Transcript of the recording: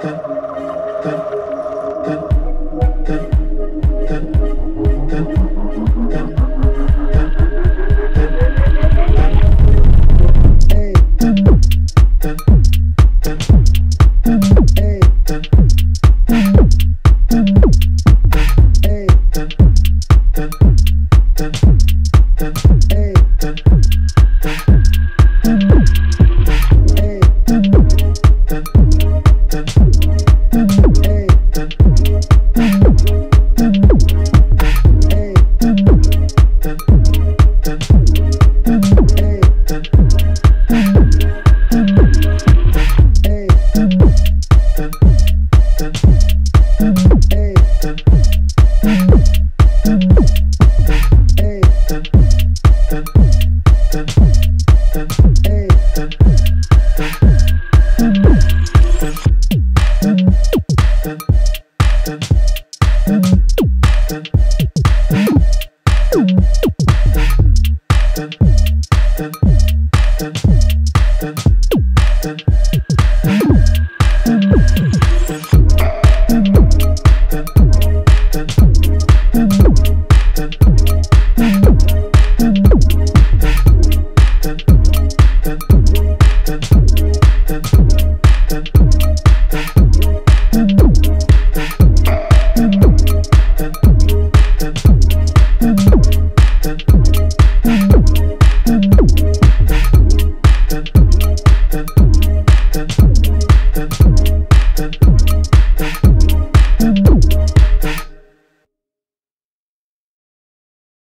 Thank you. Jackson.